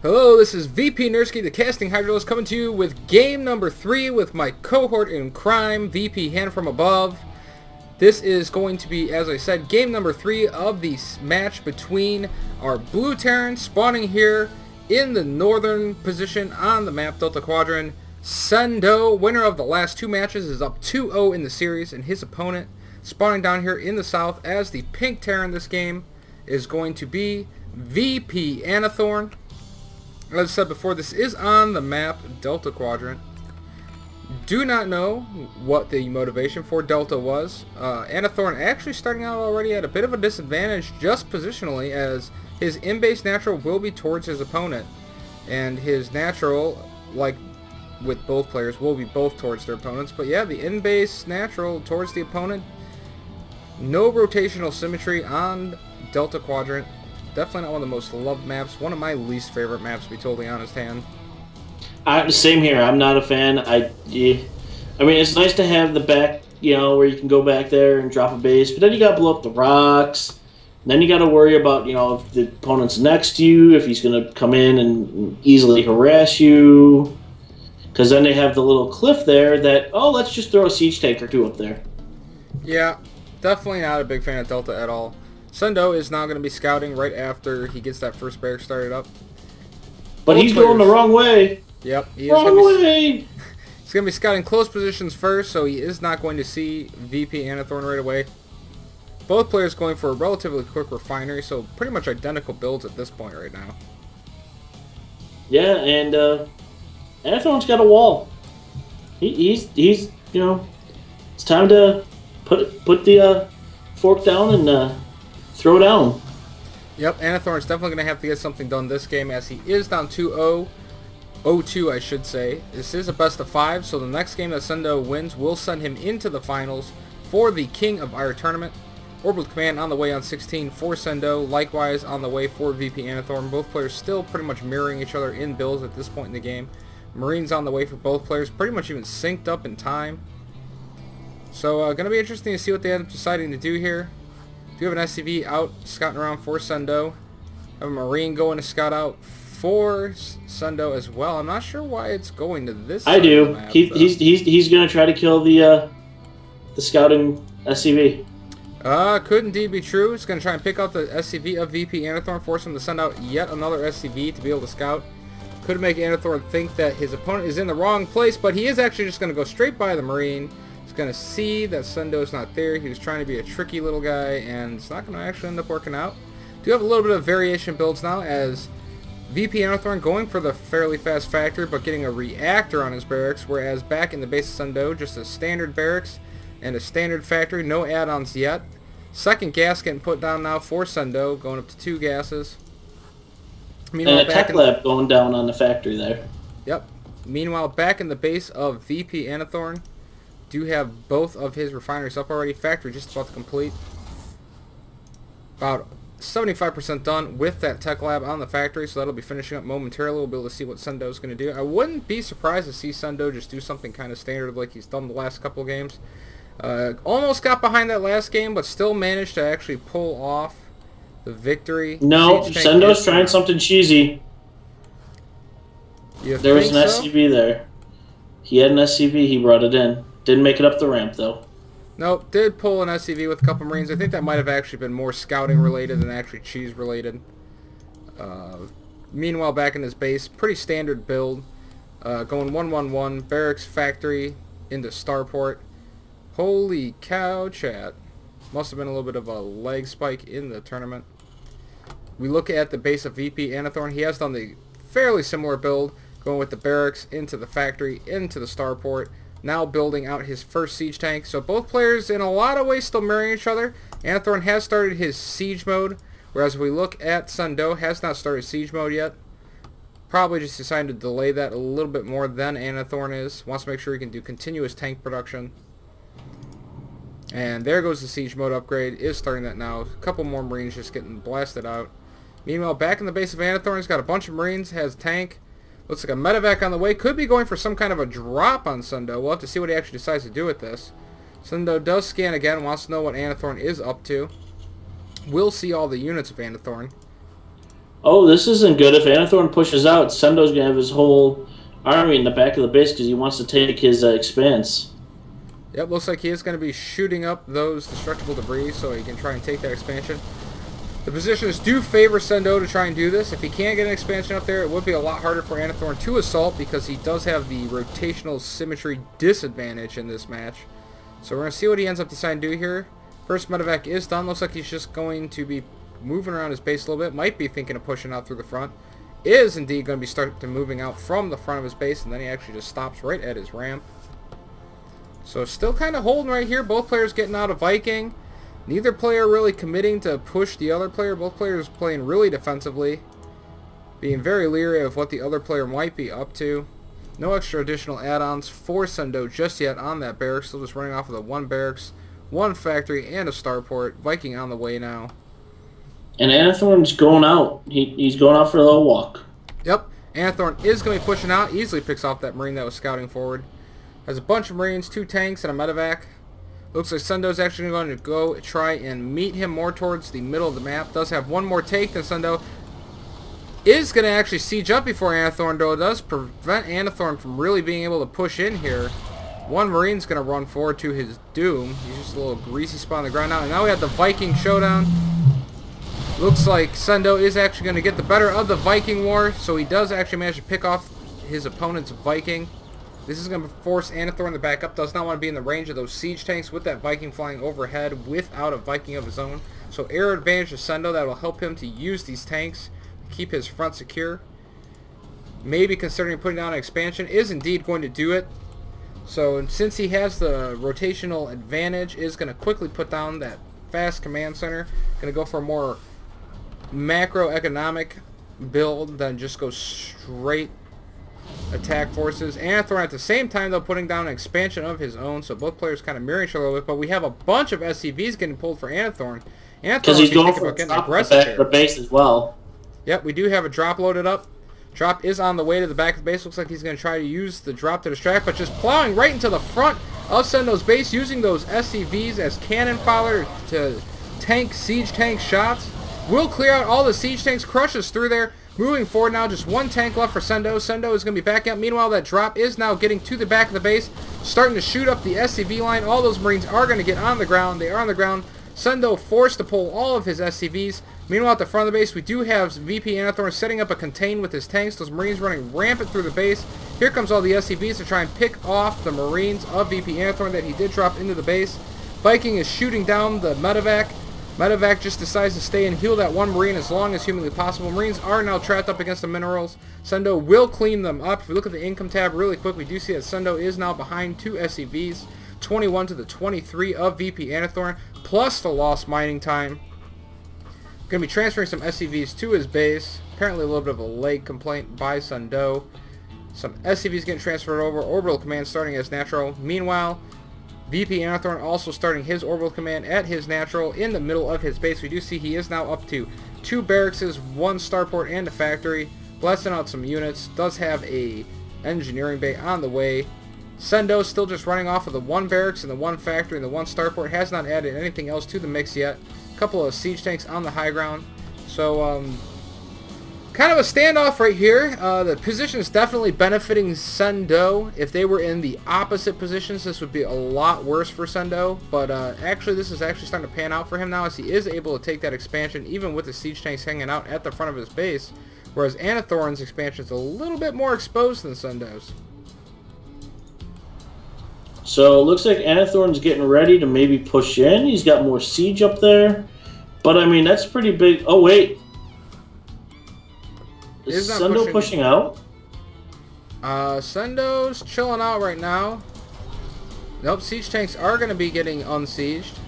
Hello, this is VP Nerski, the casting hydralisk, coming to you with game number three with my cohort in crime, VP Hand from Above. This is going to be, as I said, game number three of the match between our Blue Terran spawning here in the northern position on the map, Delta Quadrant. SenDoh, winner of the last two matches, is up 2-0 in the series, and his opponent, spawning down here in the south as the Pink Terran this game, is going to be VP Anathorn. As I said before, this is on the map Delta Quadrant. Do not know what the motivation for Delta was. Uh, Anathorn actually starting out already at a bit of a disadvantage just positionally as his in-base natural will be towards his opponent. And his natural, like with both players, will be both towards their opponents. But yeah, the in-base natural towards the opponent. No rotational symmetry on Delta Quadrant. Definitely not one of the most loved maps. One of my least favorite maps, to be totally honest, hand. I, the same here. I'm not a fan. I, yeah. I mean, it's nice to have the back, you know, where you can go back there and drop a base, but then you got to blow up the rocks. Then you got to worry about, you know, if the opponent's next to you, if he's going to come in and easily harass you. Because then they have the little cliff there that, oh, let's just throw a siege tank or two up there. Yeah, definitely not a big fan of Delta at all. SenDoh is now going to be scouting right after he gets that first barrack started up. But Both he's players. going the wrong way. Yep, he is wrong gonna be, way. He's going to be scouting close positions first, so he is not going to see VP Anathorn right away. Both players going for a relatively quick refinery, so pretty much identical builds at this point right now. Yeah, and uh, Anathorn's got a wall. He, he's he's you know, it's time to put put the uh, fork down and uh, throw down. Yep, Anathorn's definitely going to have to get something done this game as he is down 2-0. 0-2, I should say. This is a best of 5, so the next game that SenDoh wins will send him into the finals for the King of Aiur tournament. Orbital Command on the way on 16 for SenDoh, likewise on the way for VP Anathorn. Both players still pretty much mirroring each other in builds at this point in the game. Marines on the way for both players, pretty much even synced up in time. So, uh, going to be interesting to see what they end up deciding to do here. Do have an SCV out scouting around for SenDoh. Have a Marine going to scout out for SenDoh as well. I'm not sure why it's going to this. I do. Map, he, he's he's he's going to try to kill the uh, the scouting SCV. Uh, could indeed be true. He's going to try and pick out the SCV of VP Anathorn, force him to send out yet another SCV to be able to scout. Could make Anathorn think that his opponent is in the wrong place, but he is actually just going to go straight by the Marine going to see that SenDoh's not there. He was trying to be a tricky little guy, and it's not going to actually end up working out. Do have a little bit of variation builds now, as VP Anathorn going for the fairly fast factory, but getting a reactor on his barracks, whereas back in the base of SenDoh, just a standard barracks and a standard factory, no add-ons yet. Second gas getting put down now for SenDoh, going up to two gases. Meanwhile, and a tech lab going down on the factory there. Yep. Meanwhile, back in the base of VP Anathorn, do have both of his refineries up already. Factory just about to complete. About 75% done with that tech lab on the factory, so that'll be finishing up momentarily. We'll be able to see what SenDoh's going to do. I wouldn't be surprised to see SenDoh just do something kind of standard like he's done the last couple games. Uh, almost got behind that last game, but still managed to actually pull off the victory. No, SenDoh's trying something cheesy. You there was an so? SCV there. He had an SCV, he brought it in. Didn't make it up the ramp though. Nope, did pull an SCV with a couple Marines. I think that might have actually been more scouting related than actually cheese related. Uh, meanwhile, back in his base, pretty standard build. Uh, going 111, barracks factory into starport. Holy cow, chat. Must have been a little bit of a leg spike in the tournament. We look at the base of VP Anathorn. He has done the fairly similar build, going with the barracks into the factory, into the starport now building out his first siege tank. So both players in a lot of ways still mirroring each other. Anathorn has started his siege mode, whereas we look at SenDoh has not started siege mode yet. Probably just decided to delay that a little bit more than Anathorn is. Wants to make sure he can do continuous tank production. And there goes the siege mode upgrade. Is starting that now. A couple more marines just getting blasted out. Meanwhile, back in the base of Anathorn, he's got a bunch of marines, has tank, Looks like a medevac on the way. Could be going for some kind of a drop on SenDoh. We'll have to see what he actually decides to do with this. SenDoh does scan again. Wants to know what Anathorn is up to. We'll see all the units of Anathorn. oh, this isn't good. If Anathorn pushes out, SenDoh's gonna have his whole army in the back of the base because he wants to take his uh, expanse. Yep, looks like he is going to be shooting up those destructible debris so he can try and take that expansion. The positions do favor SenDoh to try and do this. If he can't get an expansion up there, it would be a lot harder for Anathorn to assault because he does have the rotational symmetry disadvantage in this match. So we're going to see what he ends up deciding to do here. First medevac is done. Looks like he's just going to be moving around his base a little bit. Might be thinking of pushing out through the front. Is indeed going to be starting to moving out from the front of his base, and then he actually just stops right at his ramp. So still kind of holding right here. Both players getting out of Viking. Neither player really committing to push the other player. Both players playing really defensively. Being very leery of what the other player might be up to. No extra additional add-ons for SenDoh just yet on that barracks. Still just running off of the one barracks, one factory, and a starport. Viking on the way now. And Anathorn's going out. He, he's going out for a little walk. Yep. Anathorn is going to be pushing out. Easily picks off that Marine that was scouting forward. Has a bunch of Marines, two tanks, and a medevac. Looks like SenDoh's actually going to go try and meet him more towards the middle of the map. Does have one more take than SenDoh. Is going to actually siege up before Anathorn, though. It does prevent Anathorn from really being able to push in here. One Marine's going to run forward to his doom. He's just a little greasy spot on the ground now. And now we have the Viking showdown. Looks like SenDoh is actually going to get the better of the Viking war. So he does actually manage to pick off his opponent's Viking. This is going to force Anathorn to back up. Does not want to be in the range of those siege tanks with that Viking flying overhead without a Viking of his own. So air advantage to SenDoh that will help him to use these tanks to keep his front secure. Maybe considering putting down an expansion is indeed going to do it. So since he has the rotational advantage, is going to quickly put down that fast command center. Going to go for a more macroeconomic build than just go straight attack forces. Anathorn at the same time, though, putting down an expansion of his own, so both players kind of mirror each other a little bit, but we have a bunch of SCVs getting pulled for Anathorn. Because he's going for getting aggressive the base as well. Yep, we do have a drop loaded up. Drop is on the way to the back of the base. Looks like he's going to try to use the drop to distract, but just plowing right into the front of SenDoh's base, using those SCVs as cannon fodder to tank siege tank shots. Will clear out all the siege tanks, crushes through there, Moving forward now, just one tank left for SenDoh. SenDoh is going to be back up. Meanwhile, that drop is now getting to the back of the base, starting to shoot up the SCV line. All those Marines are going to get on the ground. They are on the ground. SenDoh forced to pull all of his SCVs. Meanwhile, at the front of the base, we do have VP Anathorn setting up a contain with his tanks. Those Marines running rampant through the base. Here comes all the SCVs to try and pick off the Marines of VP Anathorn that he did drop into the base. Viking is shooting down the medevac. Medevac just decides to stay and heal that one Marine as long as humanly possible. Marines are now trapped up against the minerals. SenDoh will clean them up. If we look at the income tab really quick, we do see that SenDoh is now behind two SCVs. 21 to the 23 of VP Anathorn, plus the lost mining time. Going to be transferring some SCVs to his base. Apparently a little bit of a leg complaint by SenDoh. Some SCVs getting transferred over. Orbital command starting as natural. Meanwhile, VP Anathorn also starting his orbital command at his natural in the middle of his base. We do see he is now up to two barracks, one starport, and a factory. Blasting out some units. Does have a engineering bay on the way. SenDoh still just running off of the one barracks and the one factory and the one starport. Has not added anything else to the mix yet. A couple of siege tanks on the high ground. So, um, kind of a standoff right here. Uh, the position is definitely benefiting SenDoh. If they were in the opposite positions, this would be a lot worse for SenDoh. But uh, actually, this is actually starting to pan out for him now as he is able to take that expansion, even with the siege tanks hanging out at the front of his base. Whereas Anathorn's expansion is a little bit more exposed than SenDoh's. So it looks like Anathorn's getting ready to maybe push in. He's got more siege up there. But I mean, that's pretty big. Oh, wait. Is SenDoh pushing, pushing out? Uh, SenDoh's chilling out right now. Nope, siege tanks are going to be getting unsieged.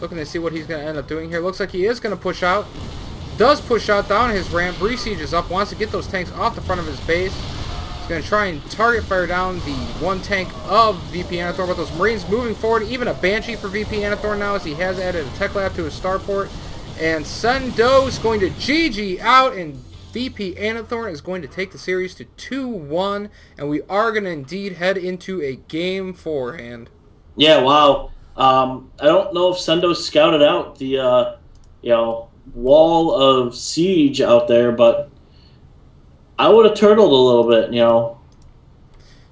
Looking to see what he's going to end up doing here. Looks like he is going to push out. Does push out down his ramp. Siege is up. Wants to get those tanks off the front of his base. He's going to try and target fire down the one tank of VP Anathorn. But those Marines moving forward. Even a Banshee for VP Anathorn now as he has added a tech lab to his starport. And SenDoh is going to GG out and VP Anathorn is going to take the series to 2-1, and we are going to indeed head into a game forehand. Yeah, wow. Um, I don't know if SenDoh scouted out the, uh, you know, wall of siege out there, but I would have turtled a little bit, you know.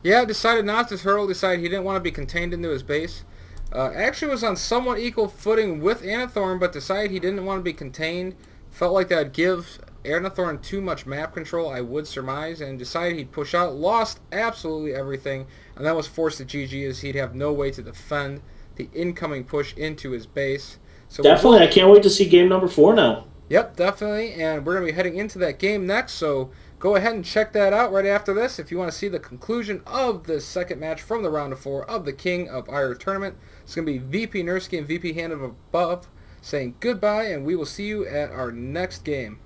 Yeah, decided not to turtle, decided he didn't want to be contained into his base. Uh, actually was on somewhat equal footing with Anathorn, but decided he didn't want to be contained. Felt like that would give Anathorn too much map control, I would surmise, and decided he'd push out. Lost absolutely everything, and that was forced to GG as he'd have no way to defend the incoming push into his base. So definitely, I can't wait to see game number four now. Yep, definitely, and we're going to be heading into that game next, so go ahead and check that out right after this if you want to see the conclusion of the second match from the round of four of the King of Aiur tournament. It's going to be VP Nerski and VP Hand of Above saying goodbye, and we will see you at our next game.